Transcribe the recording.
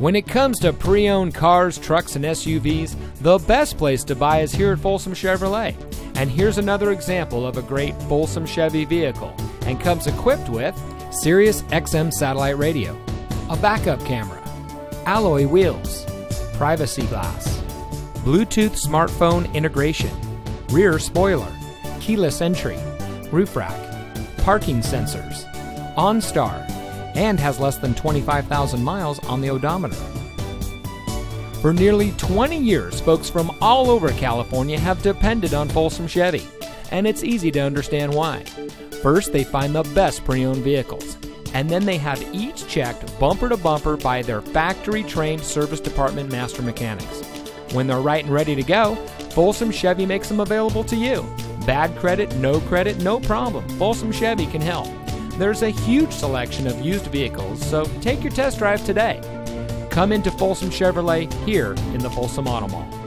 When it comes to pre owned cars, trucks, and SUVs, the best place to buy is here at Folsom Chevrolet. And here's another example of a great Folsom Chevy vehicle and comes equipped with Sirius XM satellite radio, a backup camera, alloy wheels, privacy glass, Bluetooth smartphone integration, rear spoiler, keyless entry, roof rack, parking sensors, OnStar, and has less than 25,000 miles on the odometer. For nearly 20 years, folks from all over California have depended on Folsom Chevy, and it's easy to understand why. First, they find the best pre owned vehicles, and then they have each checked bumper to bumper by their factory trained service department master mechanics. When they're right and ready to go, Folsom Chevy makes them available to you. Bad credit, no credit, no problem. Folsom Chevy can help. There's a huge selection of used vehicles, so take your test drive today. Come into Folsom Chevrolet here in the Folsom Auto Mall.